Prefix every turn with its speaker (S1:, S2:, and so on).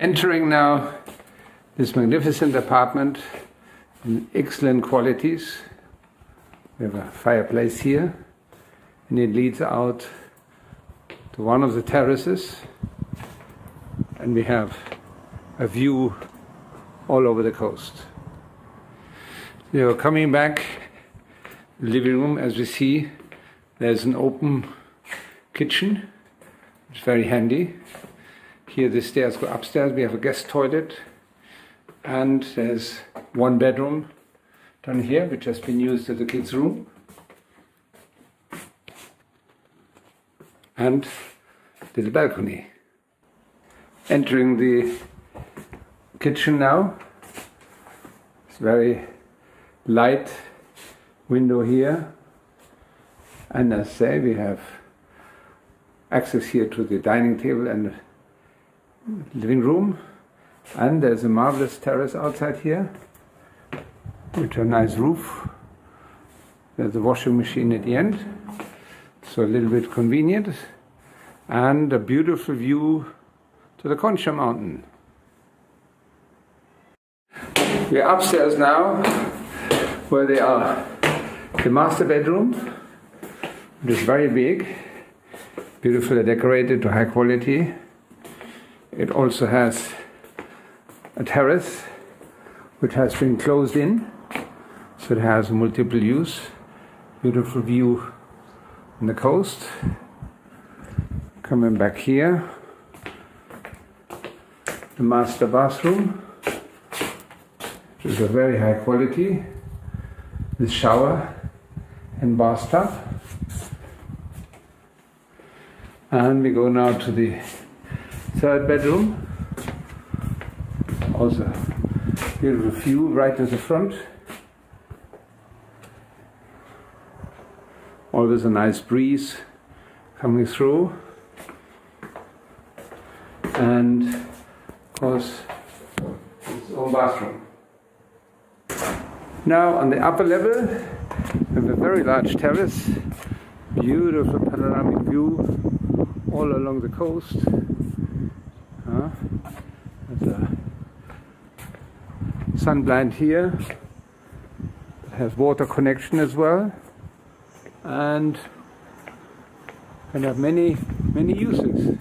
S1: Entering now this magnificent apartment in excellent qualities. We have a fireplace here and it leads out to one of the terraces and we have a view all over the coast. We are coming back living room as we see there's an open kitchen it's very handy here the stairs go upstairs. We have a guest toilet and there's one bedroom down here which has been used as a kids room. And little balcony. Entering the kitchen now. It's very light window here. And as I say, we have access here to the dining table and living room and there's a marvelous terrace outside here with a nice roof. There's a washing machine at the end so a little bit convenient and a beautiful view to the Concha mountain. We're upstairs now where they are. The master bedroom which is very big beautifully decorated to high quality it also has a terrace which has been closed in, so it has multiple use. Beautiful view on the coast. Coming back here, the master bathroom, which is a very high quality, The shower and bathtub. And we go now to the third bedroom. Also beautiful view right in the front. Always a nice breeze coming through. And of course its own bathroom. Now on the upper level we have a very large terrace, beautiful panoramic view all along the coast. There's a sun blind here. Has water connection as well. And can have many, many uses.